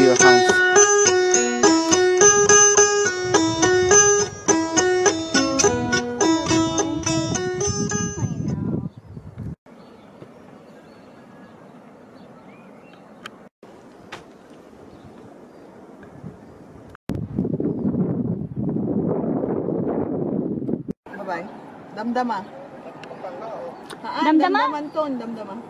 to your house. Damdaman. Damdaman? Ah, damdaman? Damdaman.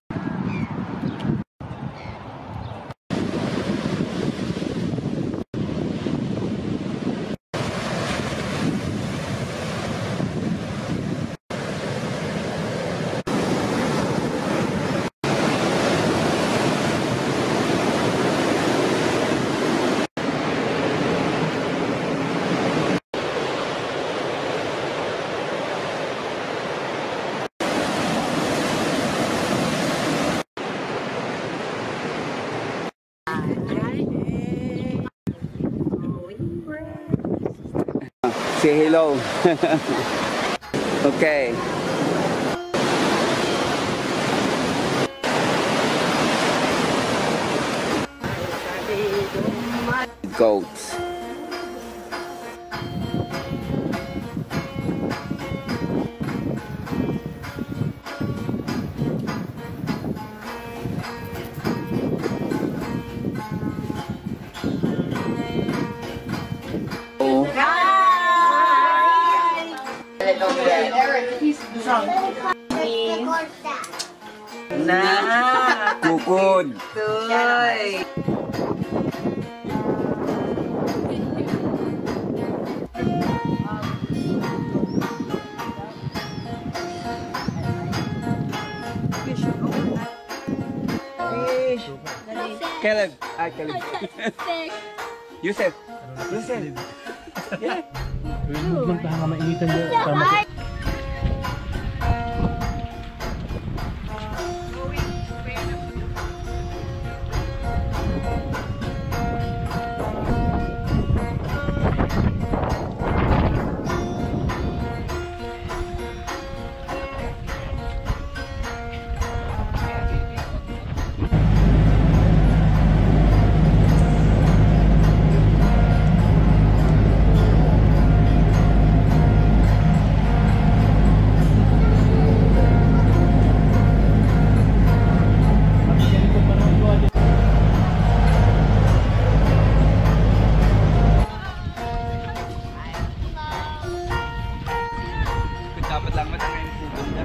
Say hello. okay. Goats. Na. Kukod. Tuy. Caleb. Ah, Caleb. Yusef. Yusef. Huwag ka mainitan dyan. Tama. dapat lang matangay yung pupunta.